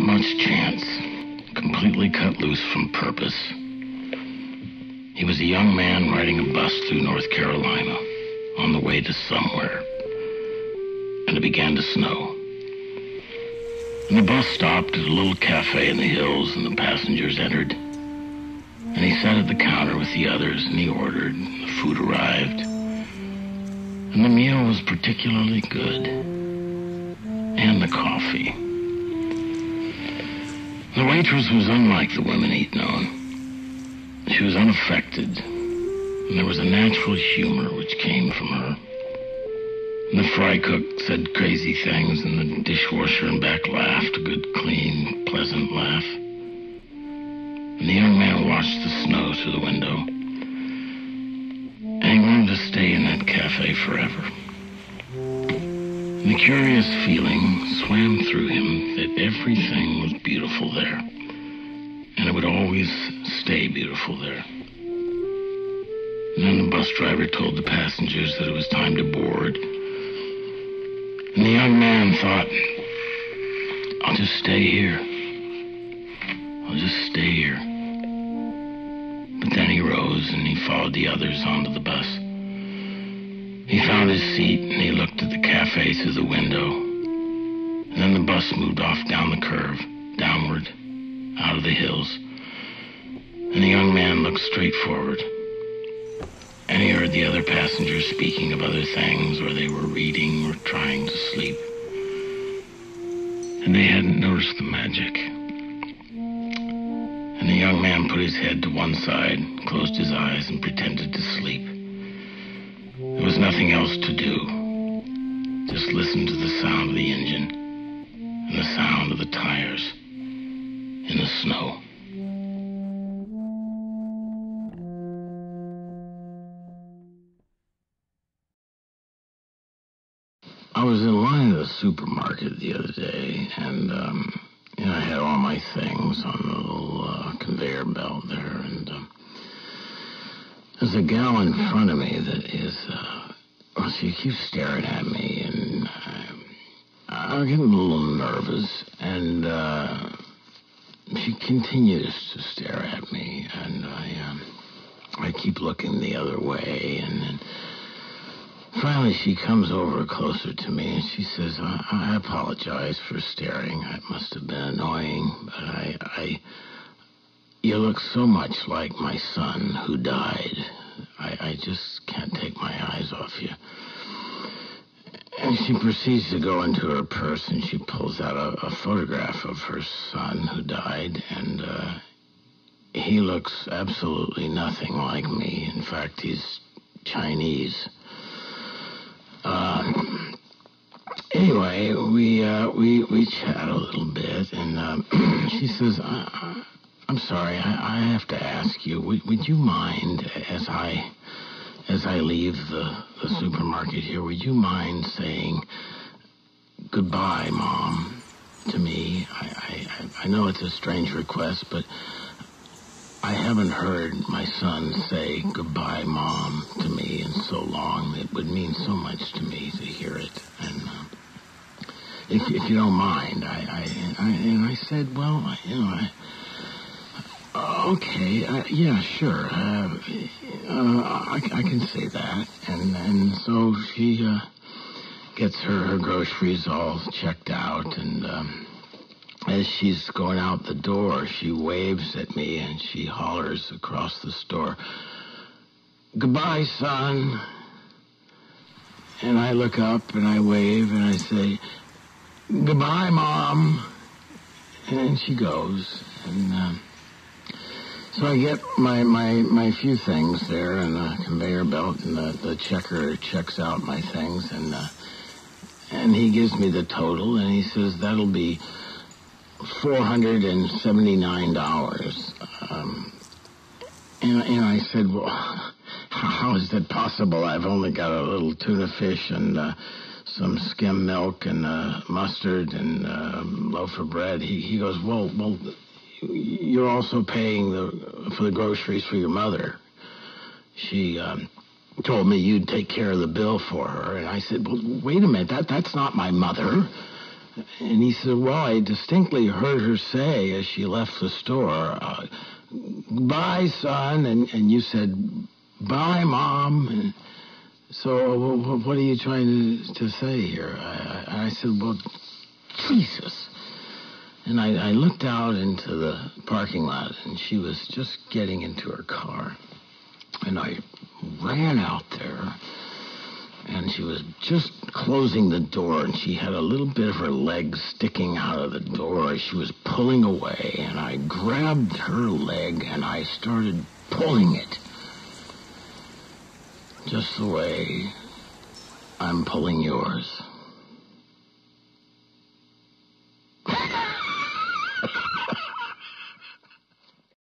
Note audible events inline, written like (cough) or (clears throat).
not much chance. Completely cut loose from purpose. He was a young man riding a bus through North Carolina on the way to somewhere. And it began to snow. And the bus stopped at a little cafe in the hills, and the passengers entered. And he sat at the counter with the others, and he ordered, and the food arrived. And the meal was particularly good. And the coffee. The waitress was unlike the women he'd known. She was unaffected, and there was a natural humor which came from her. The fry cook said crazy things, and the dishwasher and back laughed a good, clean, pleasant laugh. And the young man watched the snow through the window. And he wanted to stay in that cafe forever. The curious feeling swam through him that everything was beautiful there. And it would always stay beautiful there. And then the bus driver told the passengers that it was time to board. And the young man thought, I'll just stay here. I'll just stay here. But then he rose and he followed the others onto the bus. He found his seat and he looked at the cafe through the window. And then the bus moved off down the curve, downward, out of the hills. And the young man looked straight forward. And he heard the other passengers speaking of other things, or they were reading or trying to sleep. And they hadn't noticed the magic. And the young man put his head to one side, closed his eyes, and pretended to sleep. Nothing else to do. Just listen to the sound of the engine and the sound of the tires in the snow. I was in line at a supermarket the other day, and um, you know, I had all my things on the little uh, conveyor belt there, and um, there's a gal in front of me that is, uh, well, she keeps staring at me, and um, I'm getting a little nervous, and uh, she continues to stare at me, and I, um, I keep looking the other way, and then. Finally, she comes over closer to me and she says, I, I apologize for staring. It must have been annoying, but I, I, you look so much like my son who died. I, I just can't take my eyes off you. And she proceeds to go into her purse and she pulls out a, a photograph of her son who died, and uh, he looks absolutely nothing like me. In fact, he's Chinese. Um, anyway, we uh, we we chat a little bit, and um, (clears throat) she says, I, "I'm sorry, I, I have to ask you. Would, would you mind as I as I leave the the supermarket here? Would you mind saying goodbye, mom, to me? I I, I know it's a strange request, but." I haven't heard my son say goodbye, Mom, to me in so long. It would mean so much to me to hear it. And uh, if, if you don't mind, I, I, I, and I said, well, you know, I, okay, uh, yeah, sure. Uh, uh, I, I can say that. And, and so she uh, gets her, her groceries all checked out and... Um, as she's going out the door, she waves at me and she hollers across the store, Goodbye, son. And I look up and I wave and I say, Goodbye, Mom. And she goes. And uh, so I get my, my, my few things there and the conveyor belt and the, the checker checks out my things and, uh, and he gives me the total and he says, that'll be $479. Um, and, and I said, well, (laughs) how is that possible? I've only got a little tuna fish and uh, some skim milk and uh, mustard and uh, loaf of bread. He, he goes, well, well, you're also paying the, for the groceries for your mother. She um, told me you'd take care of the bill for her. And I said, well, wait a minute, that, that's not my mother. And he said, well, I distinctly heard her say as she left the store, uh, bye, son. And, and you said, bye, mom. And so what are you trying to, to say here? I, I said, well, Jesus. And I, I looked out into the parking lot, and she was just getting into her car. And I ran out there and she was just closing the door, and she had a little bit of her leg sticking out of the door she was pulling away, and I grabbed her leg and I started pulling it. Just the way I'm pulling yours.